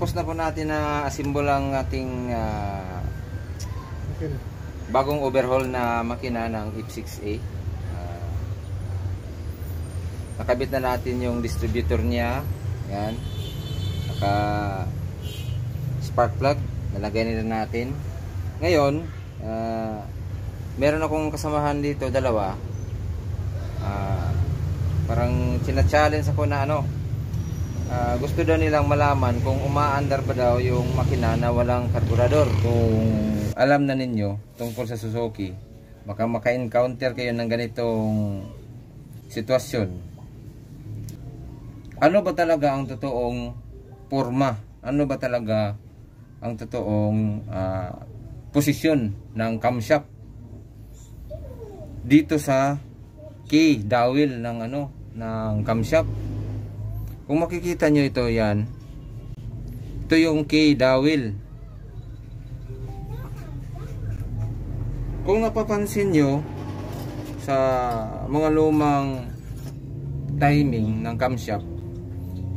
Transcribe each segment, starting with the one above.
Tapos na po natin na asimbol ang ating Okay. bagong overhaul na makina ng Ip6A. Ah, nakabit na natin yung distributor niya. Yan. Naka spark plug. Nalagay na natin. Ngayon, ah, meron akong kasamahan dito, dalawa. Ah, parang china-challenge ako na ano, Ah, gusto daw nilang malaman kung umaandar ba daw yung makina na walang karburador. Kung alam na ninyo tungkol sa Suzuki, baka maka-encounter kayo ng ganitong sitwasyon. Ano ba talaga ang totoong forma? Ano ba talaga ang totoong ah, posisyon ng camshaft dito sa key dowel ng ano ng camshaft? Kung makikita nyo ito yan, ito yung key dowel. Kung napapansin nyo sa mga lumang timing ng camshaft,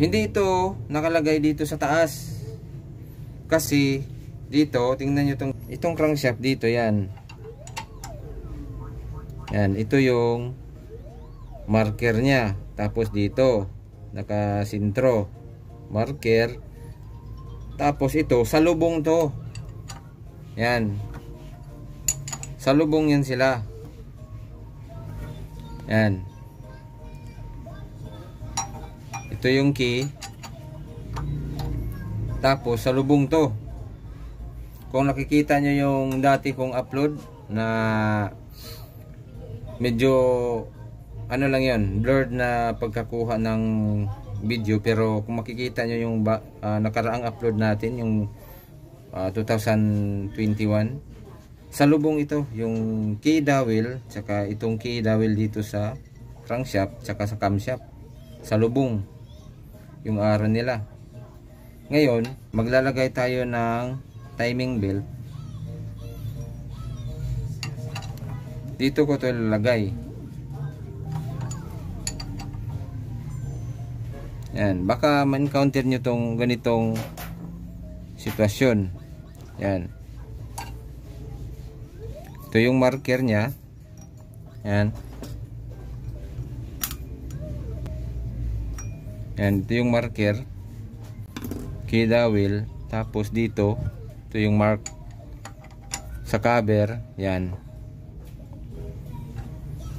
hindi ito nakalagay dito sa taas. Kasi dito, tingnan nyo itong, itong crankshaft dito yan. Yan, ito yung marker niya. Tapos dito, nakasintro marker. Tapos ito salubong to. Yan. Salubong yan sila. Yan. Ito yung key. Tapos salubong to. Kung nakikita nyo yung dati kong upload na medyo ano lang yon blurred na pagkakuha ng video pero kung makikita nyo yung ah, nakaraang upload natin yung ah, 2021 sa lubong ito yung key dowel tsaka itong key dowel dito sa crankshaft tsaka sa camshaft sa lubong yung araw nila. Ngayon maglalagay tayo ng timing belt. Dito ko ito ilalagay Yan, baka ma-encounter nyo tong ganitong sitwasyon. Yan. Ito yung marker niya. Yan. Yan, ito yung marker. Key dowel. Tapos dito, ito yung mark sa cover. Yan.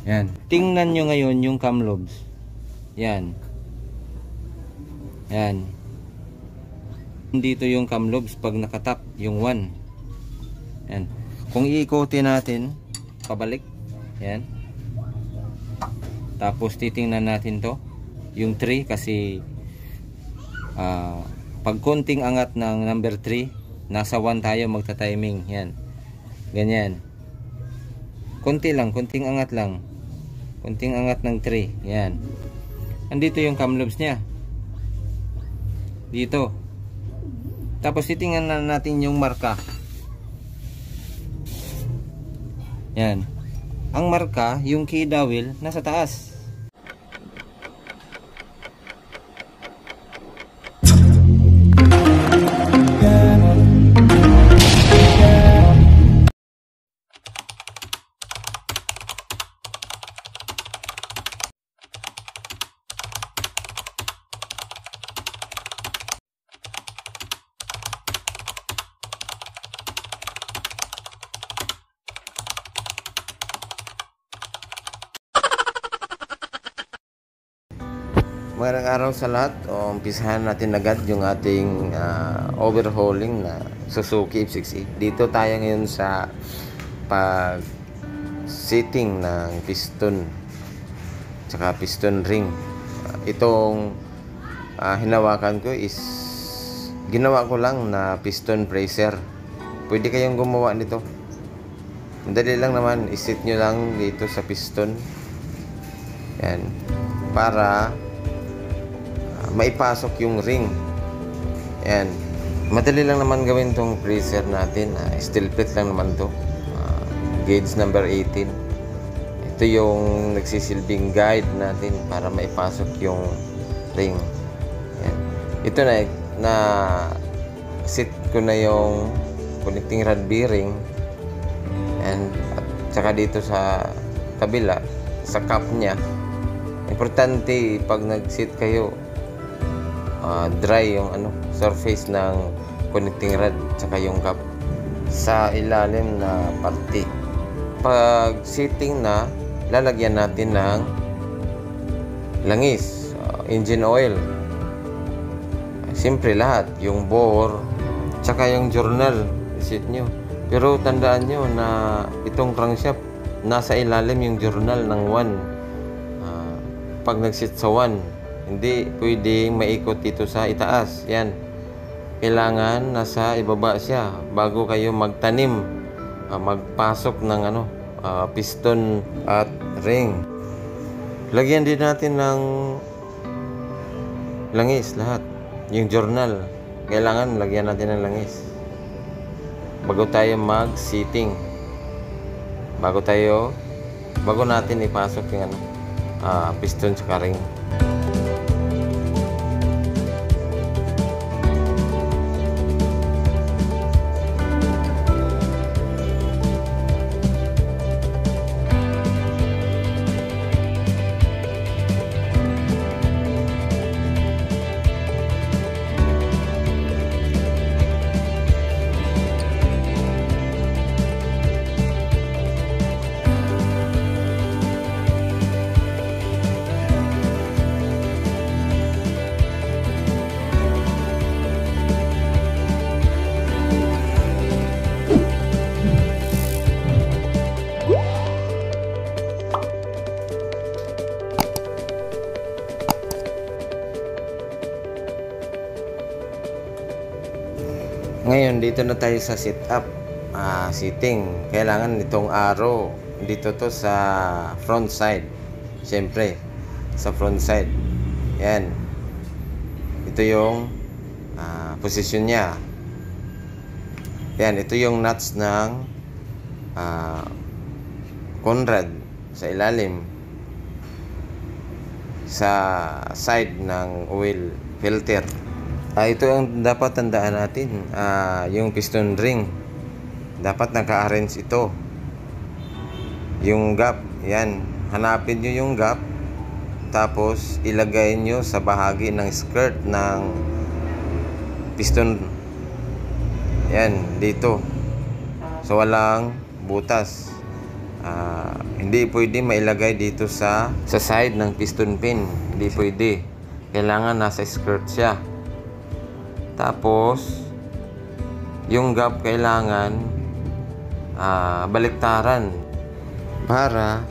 Yan. Tingnan nyo ngayon yung cam lobes. Yan. Yan. Dito yung cam lobes pag nakatap, yung 1. Yan. Kung iikotin natin, pabalik. Yan. Tapos titingnan natin to. Yung 3 kasi ah, pag konting angat ng number 3, nasa 1 tayo magta-timing. Yan. Ganyan. Konti lang, konting angat lang. Konting angat ng 3. Yan. Andito yung cam lobes niya dito. Tapos titingnan na natin yung marka. Yan. Ang marka yung key dowel nasa taas Magandang araw sa lahat. O, umpisahan natin agad yung ating ah, overhauling na Suzuki F6E. Dito tayo ngayon sa pag sitting ng piston tsaka piston ring. Ah, itong ah, hinawakan ko is ginawa ko lang na piston bracer. Pwede kayong gumawa nito. Madali lang naman, isit nyo lang dito sa piston. Yan. Para maipasok yung ring. Yan. Madali lang naman gawin tong bracer natin. Uh, steel plate lang naman to. Ah, gauge number 18. Ito yung nagsisilbing guide natin para maipasok yung ring. Yan. Ito na na set ko na yung connecting rod bearing and at saka dito sa kabila sa cap niya importante pag nag-sit kayo uh, dry yung ano surface ng connecting rod saka yung cap sa ilalim na parte. Pag sitting na lalagyan natin ng langis uh, engine oil. Siyempre lahat yung bore tsaka yung journal isit nyo pero tandaan nyo na itong crankshaft nasa ilalim yung journal ng 1 uh, pag nagsit sa 1 hindi pwedeng maikot dito sa itaas. Yan. Kailangan nasa ibaba siya bago kayo magtanim uh, magpasok ng ano uh, piston at ring. Lagyan din natin ng langis lahat. Yung journal. Kailangan lagyan natin ng langis. Bago tayo mag sitting bago tayo bago natin ipasok yung ano uh, piston sa ring Ngayon, dito na tayo sa sit up. Uh, sitting. Kailangan itong arrow. Dito to sa front side. Siyempre, sa front side. Yan. Ito yung uh, position niya. Yan, ito yung nuts ng uh, Conrad sa ilalim sa side ng oil filter Uh, ito ang dapat tandaan natin, uh, yung piston ring. Dapat naka-arrange ito. Yung gap, yan. Hanapin nyo yung gap. Tapos, ilagay nyo sa bahagi ng skirt ng piston. Yan, dito. So, walang butas. Uh, hindi pwede mailagay dito sa sa side ng piston pin. Hindi pwede. Kailangan nasa skirt siya. Tapos, yung gap kailangan uh, baliktaran para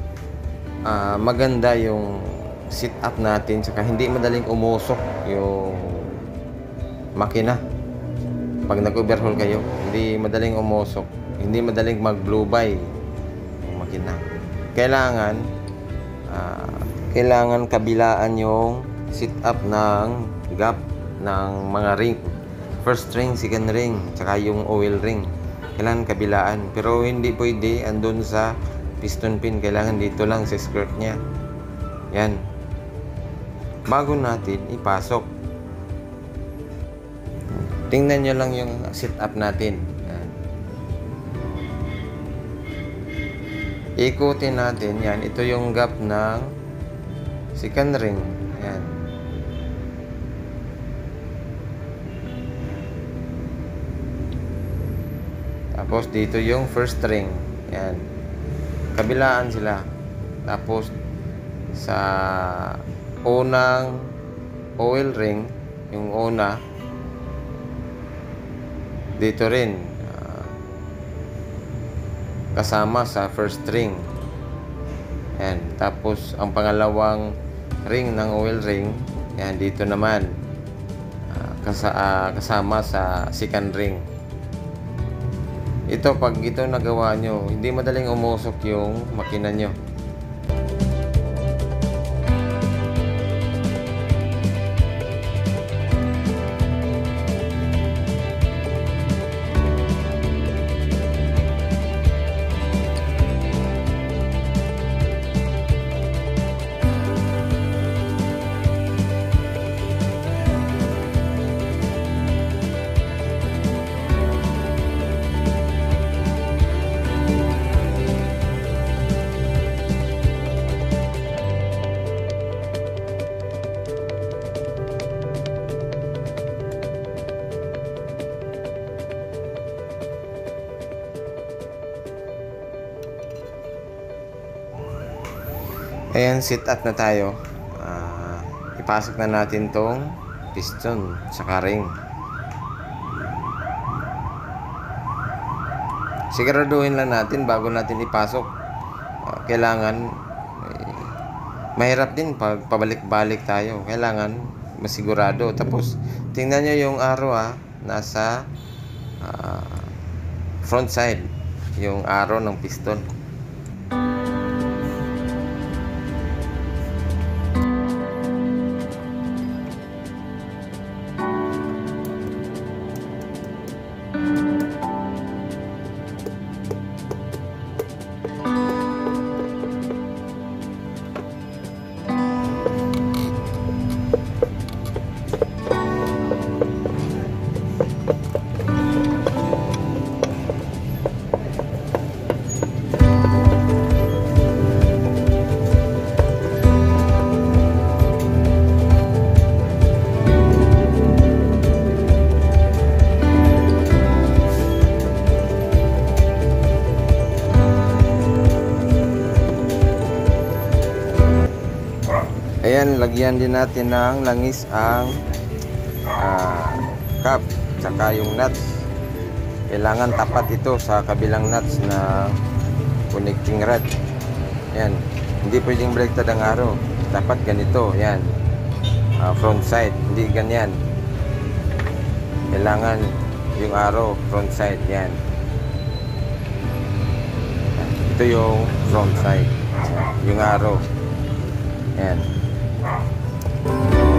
uh, maganda yung sit up natin saka hindi madaling umusok yung makina. Pag nag-overhaul kayo hindi madaling umusok hindi madaling mag blue by yung makina. Kailangan uh, kailangan kabilaan yung sit up ng gap ng mga ring first ring, second ring, tsaka yung oil ring. Kailangan kabilaan. Pero hindi pwede andun sa piston pin. Kailangan dito lang sa skirt niya. Yan. Bago natin ipasok. Tingnan nyo lang yung setup natin. Yan. Ikutin natin. Yan. Ito yung gap ng second ring. Yan. Tapos dito yung first string. Yan. Kabilaan sila. Tapos sa unang oil ring, yung una, dito rin uh, kasama sa first string. Yan. Tapos ang pangalawang ring ng oil ring, yan dito naman uh, kasa, uh, kasama sa second ring ito pag ito nagawa nyo hindi madaling umusok yung makina nyo Ayan, sit up na tayo. Ah, ipasok na natin tong piston sa ring. Siguraduhin lang natin bago natin ipasok. Ah, kailangan eh, mahirap din pag pabalik-balik tayo. Kailangan masigurado. Tapos tingnan nyo yung arrow ah, nasa ah, front side. Yung arrow ng piston. Ayan, lagyan din natin ng langis ang ah, cap tsaka yung nuts. Kailangan tapat ito sa kabilang nuts na connecting rod. Yan. Hindi pwedeng baliktad ang araw. Dapat ganito. Yan. Ah, front side. Hindi ganyan. Kailangan yung arrow front side. Yan. Ito yung front side. Yung arrow. Yan. Tchau.